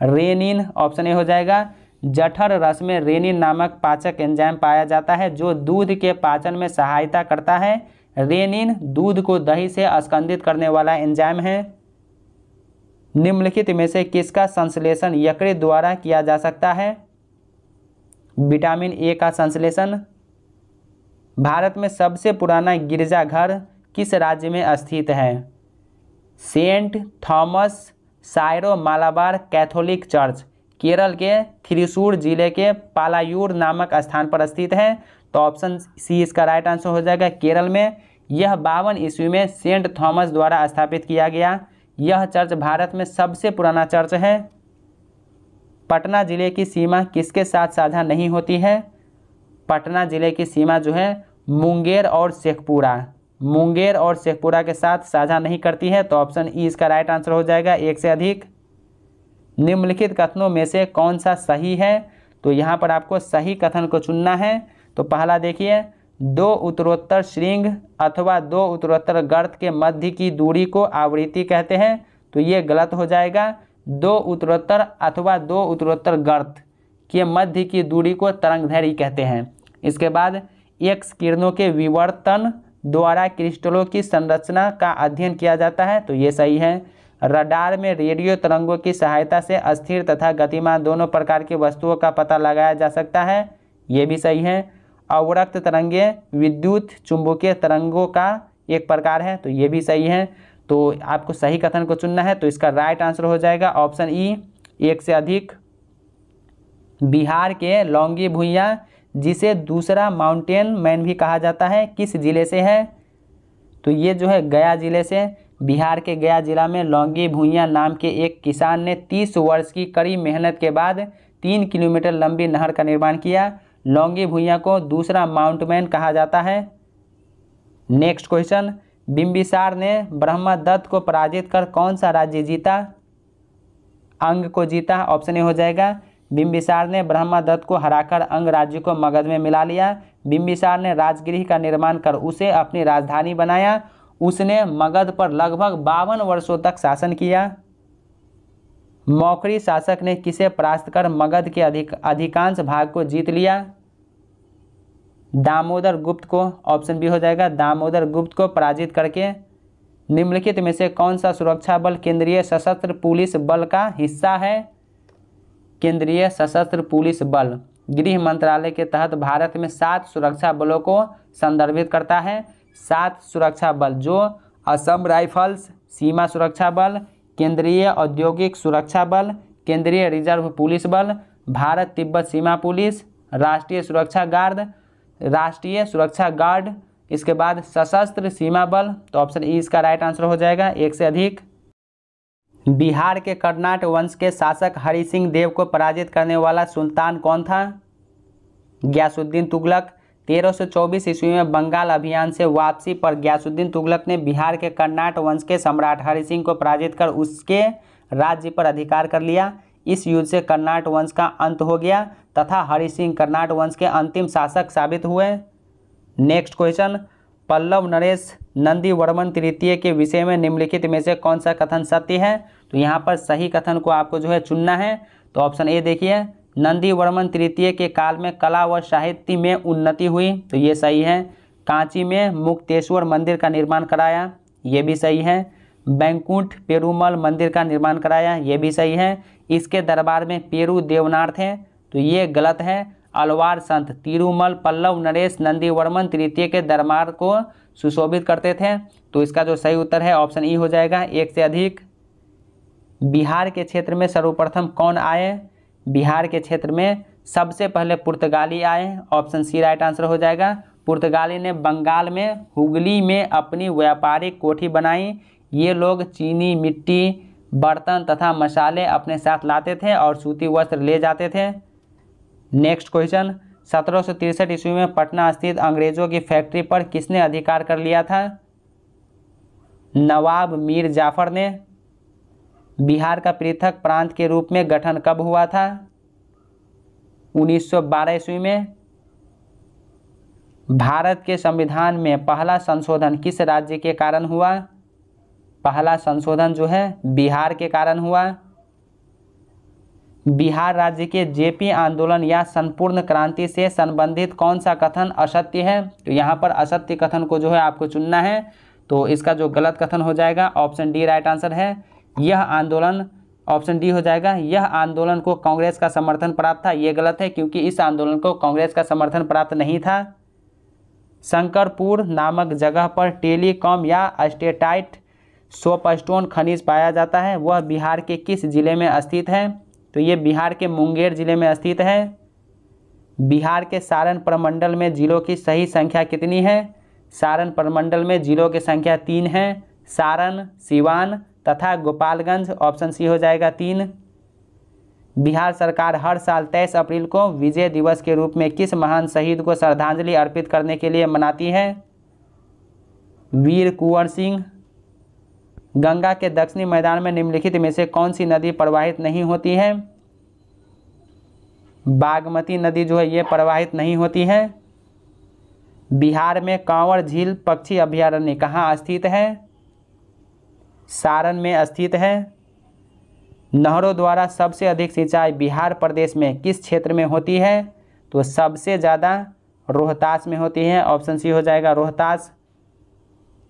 रेनिन ऑप्शन ए हो जाएगा। जठर रस में रेनिन नामक पाचक एंजाइम पाया जाता है, जो दूध के पाचन में सहायता करता है। रेनिन दूध को दही से अस्कंदित करने वाला एंजाइम है। निम्नलिखित में से किसका संश्लेषण यकृत द्वारा किया जा सकता है? विटामिन ए का संश्लेषण। भारत में सबसे पुराना गिरजाघर किस राज्य में स्थित है? Saint Thomas Syro Malabar Catholic church, Kerala के थ्रिसूर ज़िले के पालायूर नामक स्थान पर स्थित है। तो ऑप्शन सी इसका राइट आंसर हो जाएगा केरल में। यह बावन ईस्वी में सेंट थॉमस द्वारा स्थापित किया गया। यह चर्च भारत में सबसे पुराना चर्च है। पटना ज़िले की सीमा किसके साथ साझा नहीं होती है? पटना ज़िले की सीमा जो है, मुंगेर और शेखपुरा। मुंगेर और शेखपुरा के साथ साझा नहीं करती है तो ऑप्शन ई इसका राइट आंसर हो जाएगा, एक से अधिक। निम्नलिखित कथनों में से कौन सा सही है? तो यहाँ पर आपको सही कथन को चुनना है। तो पहला देखिए दो उत्तरोत्तर श्रृंग अथवा दो उत्तरोत्तर गर्त के मध्य की दूरी को आवृत्ति कहते हैं तो ये गलत हो जाएगा। दो उत्तरोत्तर अथवा दो उत्तरोत्तर गर्त के मध्य की दूरी को तरंगधैर्य कहते हैं। इसके बाद एक्स किरणों के विवर्तन द्वारा क्रिस्टलों की संरचना का अध्ययन किया जाता है तो ये सही है। रडार में रेडियो तरंगों की सहायता से अस्थिर तथा गतिमान दोनों प्रकार की वस्तुओं का पता लगाया जा सकता है, ये भी सही है। अवरक्त तरंगे विद्युत चुंबकीय तरंगों का एक प्रकार है तो ये भी सही है। तो आपको सही कथन को चुनना है तो इसका राइट आंसर हो जाएगा ऑप्शन ई एक से अधिक। बिहार के लौंगी भुइयाँ, जिसे दूसरा माउंटेन मैन भी कहा जाता है, किस ज़िले से है? तो ये जो है गया ज़िले से। बिहार के गया जिला में लौंगी भुइयाँ नाम के एक किसान ने 30 वर्ष की कड़ी मेहनत के बाद तीन किलोमीटर लंबी नहर का निर्माण किया। लौंगी भुइयाँ को दूसरा माउंटमैन कहा जाता है। नेक्स्ट क्वेश्चन बिम्बिसार ने ब्रह्मदत्त को पराजित कर कौन सा राज्य जीता? अंग को जीता, ऑप्शन ए हो जाएगा। बिम्बिसार ने ब्रह्मदत्त को हराकर अंग राज्य को मगध में मिला लिया। बिम्बिसार ने राजगृह का निर्माण कर उसे अपनी राजधानी बनाया। उसने मगध पर लगभग बावन वर्षों तक शासन किया। मौखरी शासक ने किसे परास्त कर मगध के अधिक, अधिकांश भाग को जीत लिया? दामोदर गुप्त को ऑप्शन बी हो जाएगा। दामोदर गुप्त को पराजित करके निम्नलिखित में से कौन सा सुरक्षा बल केंद्रीय सशस्त्र पुलिस बल का हिस्सा है? केंद्रीय सशस्त्र पुलिस बल। गृह मंत्रालय के तहत भारत में सात सुरक्षा बलों को संदर्भित करता है। सात सुरक्षा बल, जो असम राइफल्स, सीमा सुरक्षा बल केंद्रीय औद्योगिक सुरक्षा बल, केंद्रीय रिज़र्व पुलिस बल, भारत तिब्बत सीमा पुलिस, राष्ट्रीय सुरक्षा गार्ड, राष्ट्रीय सुरक्षा गार्ड। इसके बाद सशस्त्र सीमा बल तो ऑप्शन ई इसका राइट आंसर हो जाएगा, एक से अधिक। बिहार के कर्नाट वंश के शासक हरि सिंह देव को पराजित करने वाला सुल्तान कौन था? ग्यासुद्दीन तुगलक तेरह सौ चौबीस ईस्वी में बंगाल अभियान से वापसी पर ग्यासुद्दीन तुगलक ने बिहार के कर्नाट वंश के सम्राट हरि सिंह को पराजित कर उसके राज्य पर अधिकार कर लिया। इस युद्ध से कर्नाट वंश का अंत हो गया तथा हरि सिंह कर्नाट वंश के अंतिम शासक साबित हुए। नेक्स्ट क्वेश्चन, पल्लव नरेश नंदी वर्मन तृतीय के विषय में निम्नलिखित में से कौन सा कथन सत्य है? तो यहाँ पर सही कथन को आपको जो है चुनना है तो ऑप्शन ए देखिए। नंदी वर्मन तृतीय के काल में कला व साहित्य में उन्नति हुई तो ये सही है। कांची में मुक्तेश्वर मंदिर का निर्माण कराया, ये भी सही है। बैंकुंठ पेरूमल मंदिर का निर्माण कराया, ये भी सही है। इसके दरबार में पेरू देवनाथ हैं तो ये गलत है। अलवार संत तिरुमल पल्लव नरेश नंदीवर्मन तृतीय के दरबार को सुशोभित करते थे तो इसका जो सही उत्तर है, ऑप्शन ई हो जाएगा। एक से अधिक। बिहार के क्षेत्र में सर्वप्रथम कौन आए? बिहार के क्षेत्र में सबसे पहले पुर्तगाली आए ऑप्शन सी राइट आंसर हो जाएगा। पुर्तगाली ने बंगाल में, हुगली में अपनी व्यापारिक कोठी बनाई। ये लोग चीनी, मिट्टी, बर्तन तथा मसाले अपने साथ लाते थे और सूती वस्त्र ले जाते थे। नेक्स्ट क्वेश्चन सत्रह सौ तिरसठ ईस्वी में पटना स्थित अंग्रेज़ों की फैक्ट्री पर किसने अधिकार कर लिया था? नवाब मीर जाफ़र ने। बिहार का पृथक प्रांत के रूप में गठन कब हुआ था? 1912 ईस्वी में। भारत के संविधान में पहला संशोधन किस राज्य के कारण हुआ? पहला संशोधन जो है, बिहार के कारण हुआ। बिहार राज्य के जेपी आंदोलन या संपूर्ण क्रांति से संबंधित कौन सा कथन असत्य है? तो यहाँ पर असत्य कथन को जो है आपको चुनना है तो इसका जो गलत कथन हो जाएगा, ऑप्शन डी राइट आंसर है। यह आंदोलन ऑप्शन डी हो जाएगा। यह आंदोलन को कांग्रेस का समर्थन प्राप्त था। ये गलत है क्योंकि इस आंदोलन को कांग्रेस का समर्थन प्राप्त नहीं था। शंकरपुर नामक जगह पर टेलीकॉम या स्टेटाइट सोपस्टोन खनिज पाया जाता है। वह बिहार के किस ज़िले में स्थित है? तो ये बिहार के मुंगेर ज़िले में स्थित है। बिहार के सारण प्रमंडल में जिलों की सही संख्या कितनी है? सारण प्रमंडल में जिलों की संख्या तीन है। सारण, सिवान तथा गोपालगंज ऑप्शन सी हो जाएगा तीन। बिहार सरकार हर साल तेईस अप्रैल को विजय दिवस के रूप में किस महान शहीद को श्रद्धांजलि अर्पित करने के लिए मनाती है? वीर कुंवर सिंह। गंगा के दक्षिणी मैदान में निम्नलिखित में से कौन सी नदी प्रवाहित नहीं होती है? बागमती नदी जो है, ये प्रवाहित नहीं होती है। बिहार में कांवड़ झील पक्षी अभ्यारण्य कहाँ स्थित है? सारण में स्थित है। नहरों द्वारा सबसे अधिक सिंचाई बिहार प्रदेश में किस क्षेत्र में होती है? तो सबसे ज़्यादा रोहतास में होती है। ऑप्शन सी हो जाएगा रोहतास।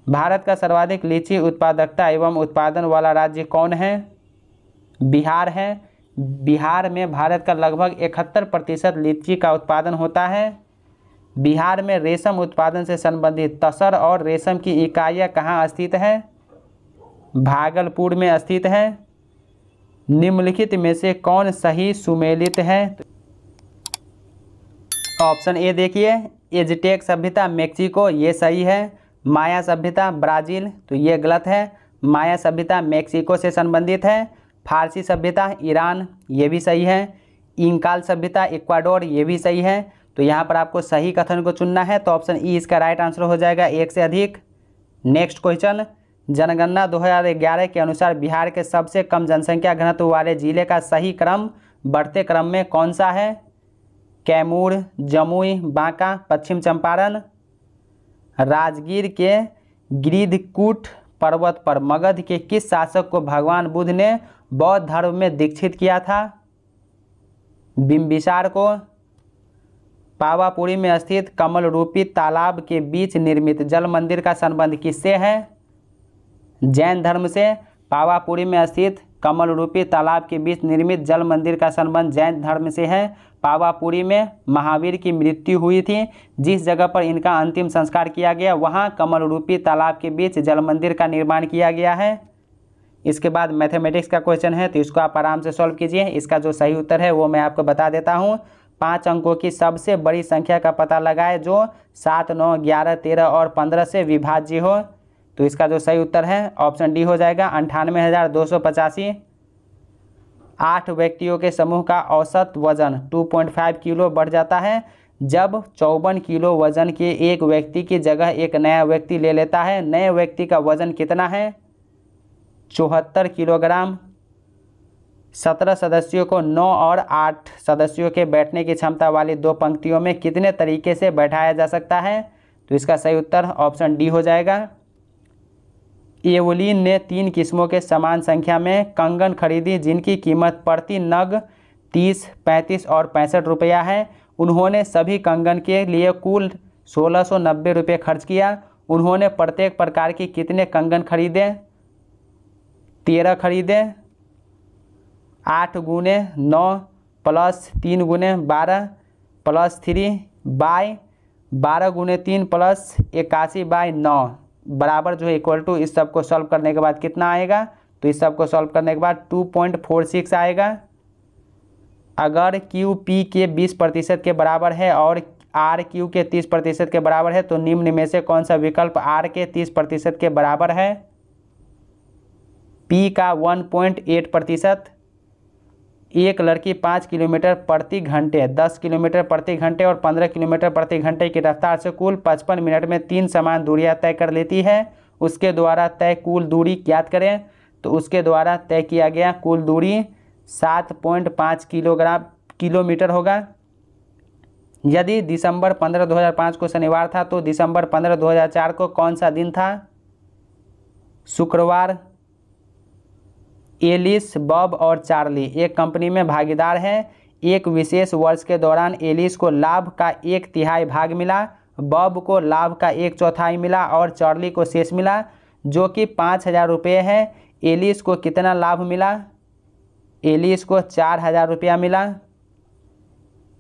भारत का सर्वाधिक लीची उत्पादकता एवं उत्पादन वाला राज्य कौन है? बिहार है। बिहार में भारत का लगभग इकहत्तर प्रतिशत लीची का उत्पादन होता है। बिहार में रेशम उत्पादन से संबंधित तसर और रेशम की इकाइयाँ कहाँ स्थित है? भागलपुर में स्थित है। निम्नलिखित में से कौन सही सुमेलित है? ऑप्शन ए देखिए, एजटेक सभ्यता मेक्सिको, ये सही है। माया सभ्यता ब्राज़ील तो ये गलत है। माया सभ्यता मेक्सिको से संबंधित है। फारसी सभ्यता ईरान, ये भी सही है। इंकाल सभ्यता इक्वाडोर, ये भी सही है। तो यहाँ पर आपको सही कथन को चुनना है तो ऑप्शन ई इसका राइट आंसर हो जाएगा एक से अधिक। नेक्स्ट क्वेश्चन जनगणना 2011 के अनुसार बिहार के सबसे कम जनसंख्या घनत्व वाले ज़िले का सही क्रम, बढ़ते क्रम में कौन सा है? कैमूर, जमुई, बांका, पश्चिम चंपारण, राजगीर के गिरिधकूट पर्वत पर। मगध के किस शासक को भगवान बुद्ध ने बौद्ध धर्म में दीक्षित किया था? बिम्बिसार को। पावापुरी में स्थित कमल रूपी तालाब के बीच निर्मित जल मंदिर का संबंध किससे है? जैन धर्म से पावापुरी में स्थित कमल रूपी तालाब के बीच निर्मित जल मंदिर का संबंध जैन धर्म से है। पावापुरी में महावीर की मृत्यु हुई थी, जिस जगह पर इनका अंतिम संस्कार किया गया, वहाँ कमल रूपी तालाब के बीच जल मंदिर का निर्माण किया गया है। इसके बाद मैथमेटिक्स का क्वेश्चन है तो इसको आप आराम से सॉल्व कीजिए। इसका जो सही उत्तर है, वो मैं आपको बता देता हूँ। पाँच अंकों की सबसे बड़ी संख्या का पता लगाए, जो सात, नौ, ग्यारह, तेरह और पंद्रह से विभाज्य हो। तो इसका जो सही उत्तर है ऑप्शन डी हो जाएगा। अंठानवे हज़ार दो सौ पचासी। आठ व्यक्तियों के समूह का औसत वज़न 2.5 किलो बढ़ जाता है। जब चौवन किलो वज़न के एक व्यक्ति की जगह एक नया व्यक्ति ले लेता है, नए व्यक्ति का वज़न कितना है? चौहत्तर किलोग्राम। सत्रह सदस्यों को नौ और आठ सदस्यों के बैठने की क्षमता वाली दो पंक्तियों में कितने तरीके से बैठाया जा सकता है? तो इसका सही उत्तर ऑप्शन डी हो जाएगा। एवोलिन ने तीन किस्मों के समान संख्या में कंगन खरीदी, जिनकी कीमत प्रति नग तीस, पैंतीस और पैंसठ रुपया है। उन्होंने सभी कंगन के लिए कुल सोलह सौ नब्बे रुपये खर्च किया। उन्होंने प्रत्येक प्रकार की कितने कंगन खरीदे? तेरह खरीदे, आठ गुने नौ, प्लस तीन गुने बारह, प्लस थ्री बाई बारह गुने तीन, प्लस इक्यासी बाई नौ। बराबर जो है इक्वल टू इस सबको सॉल्व करने के बाद कितना आएगा? तो इस सबको सॉल्व करने के बाद टू पॉइंट फोर सिक्स आएगा। अगर क्यू पी के बीस प्रतिशत के बराबर है और आर क्यू के तीस प्रतिशत के बराबर है तो निम्न में से कौन सा विकल्प आर के तीस प्रतिशत के बराबर है? पी का वन पॉइंट एट प्रतिशत। एक लड़की पाँच किलोमीटर प्रति घंटे, दस किलोमीटर प्रति घंटे और पंद्रह किलोमीटर प्रति घंटे की रफ्तार से कुल पचपन मिनट में तीन समान दूरियाँ तय कर लेती है। उसके द्वारा तय कुल दूरी ज्ञात करें। तो उसके द्वारा तय किया गया कुल दूरी सात पॉइंट पाँच किलोग्राम किलोमीटर होगा। यदि दिसंबर पंद्रह दो हज़ार पाँच को शनिवार था तो दिसंबर पंद्रह दो हज़ार चार को कौन सा दिन था? शुक्रवार एलिस, बॉब और चार्ली। एक कंपनी में भागीदार हैं। एक विशेष वर्ष के दौरान एलिस को लाभ का एक तिहाई भाग मिला, बॉब को लाभ का एक चौथाई मिला और चार्ली को शेष मिला, जो कि पाँच हज़ार रुपये है। एलिस को कितना लाभ मिला? एलिस को चार हज़ार रुपया मिला।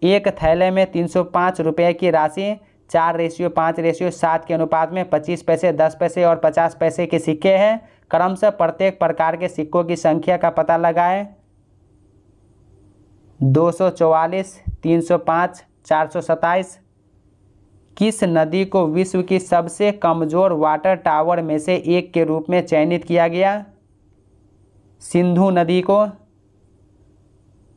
एक थैले में तीन सौ पाँच रुपये की राशि, चार रेशियो पाँच रेशियो सात के अनुपात में पच्चीस पैसे, दस पैसे और पचास पैसे के सिक्के हैं। क्रमशः प्रत्येक प्रकार के सिक्कों की संख्या का पता लगाएँ। दो सौ चौवालीस, तीन सौ पाँच, चार सौ सत्ताईस। किस नदी को विश्व की सबसे कमज़ोर वाटर टावर में से एक के रूप में चयनित किया गया? सिंधु नदी को।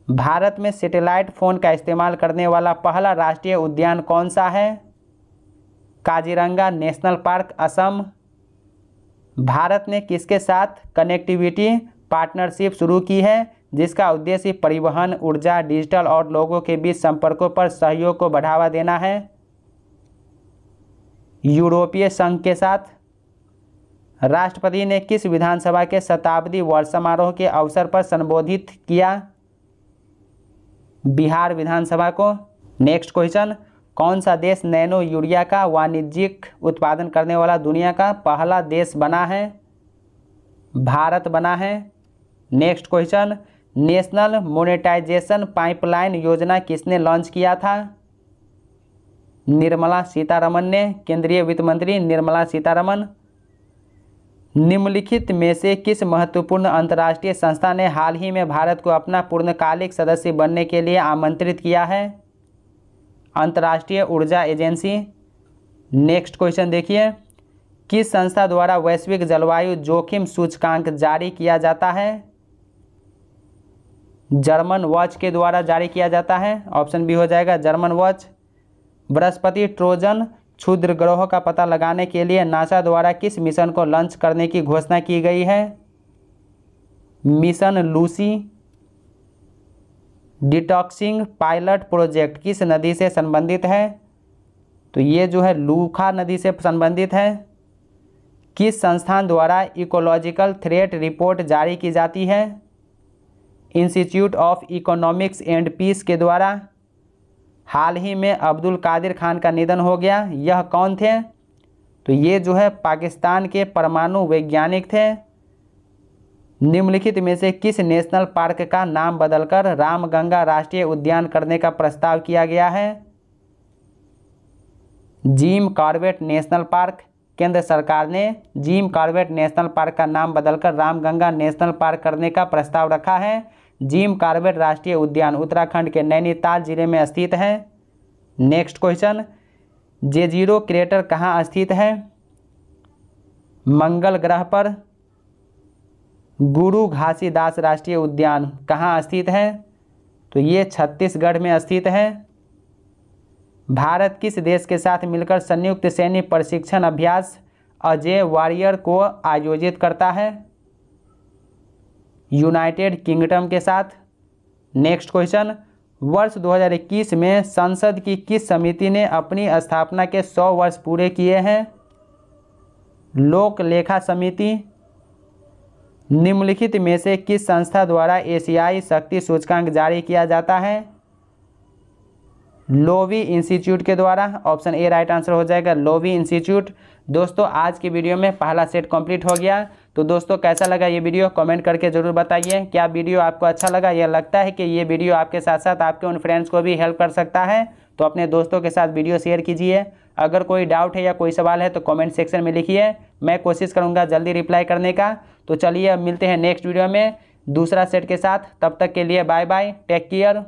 भारत में सैटेलाइट फ़ोन का इस्तेमाल करने वाला पहला राष्ट्रीय उद्यान कौन सा है? Kaziranga national park, Assam. Bharat ने किसके साथ कनेक्टिविटी पार्टनरशिप शुरू की है, जिसका उद्देश्य परिवहन, ऊर्जा डिजिटल और लोगों के बीच संपर्कों पर सहयोग को बढ़ावा देना है। यूरोपीय संघ के साथ राष्ट्रपति ने किस विधानसभा के शताब्दी वर्ष समारोह के अवसर पर संबोधित किया? बिहार विधानसभा को। Next question. कौन सा देश नैनो यूरिया का वाणिज्यिक उत्पादन करने वाला दुनिया का पहला देश बना है? भारत बना है। Next question, national monetisation pipeline योजना किसने लॉन्च किया था? निर्मला सीतारमन ने। केंद्रीय वित्त मंत्री निर्मला सीतारमन निम्नलिखित में से किस महत्वपूर्ण अंतर्राष्ट्रीय संस्था ने हाल ही में भारत को अपना पूर्णकालिक सदस्य बनने के लिए आमंत्रित किया है? अंतर्राष्ट्रीय ऊर्जा एजेंसी। नेक्स्ट क्वेश्चन देखिए। किस संस्था द्वारा वैश्विक जलवायु जोखिम सूचकांक जारी किया जाता है? जर्मन वॉच के द्वारा जारी किया जाता है। ऑप्शन बी हो जाएगा जर्मन वॉच। बृहस्पति ट्रोजन क्षुद्र ग्रहों का पता लगाने के लिए नासा द्वारा किस मिशन को लॉन्च करने की घोषणा की गई है? Mission Lucy. Detoxing pilot project किस नदी से संबंधित है? तो ये जो है लूखा नदी से संबंधित है। किस संस्थान द्वारा इकोलॉजिकल थ्रेट रिपोर्ट जारी की जाती है? Institute of economics and peace के द्वारा। हाल ही में अब्दुल कादिर खान का निधन हो गया, यह कौन थे? तो ये जो है पाकिस्तान के परमाणु वैज्ञानिक थे। निम्नलिखित में से किस नेशनल पार्क का नाम बदलकर रामगंगा राष्ट्रीय उद्यान करने का प्रस्ताव किया गया है? Jim Corbett national park. केंद्र सरकार ने जिम कॉर्बेट नेशनल पार्क का नाम बदलकर रामगंगा नेशनल पार्क करने का प्रस्ताव रखा है। जिम कॉर्बेट राष्ट्रीय उद्यान उत्तराखंड के नैनीताल ज़िले में स्थित है। Next question. जेजीरो क्रेटर कहाँ स्थित है? मंगल ग्रह पर। गुरु घासीदास राष्ट्रीय उद्यान कहाँ स्थित है? तो ये छत्तीसगढ़ में स्थित है। भारत किस देश के साथ मिलकर संयुक्त सैन्य प्रशिक्षण अभ्यास अजय वॉरियर को आयोजित करता है? यूनाइटेड किंगडम के साथ। Next question. वर्ष 2021 में संसद की किस समिति ने अपनी स्थापना के 100 वर्ष पूरे किए हैं? लोक लेखा समिति निम्नलिखित में से किस संस्था द्वारा एशियाई शक्ति सूचकांक जारी किया जाता है? लोवी इंस्टीट्यूट के द्वारा। ऑप्शन ए राइट आंसर हो जाएगा, लोवी इंस्टीट्यूट। दोस्तों, आज की वीडियो में पहला सेट कंप्लीट हो गया। तो दोस्तों, कैसा लगा ये वीडियो? कमेंट करके ज़रूर बताइए। क्या वीडियो आपको अच्छा लगा? यह लगता है कि ये वीडियो आपके साथ साथ आपके उन फ्रेंड्स को भी हेल्प कर सकता है। तो अपने दोस्तों के साथ वीडियो शेयर कीजिए। अगर कोई डाउट है या कोई सवाल है तो कमेंट सेक्शन में लिखिए। मैं कोशिश करूँगा जल्दी रिप्लाई करने का। तो चलिए, अब मिलते हैं नेक्स्ट वीडियो में दूसरा सेट के साथ। तब तक के लिए बाय बाय टेक केयर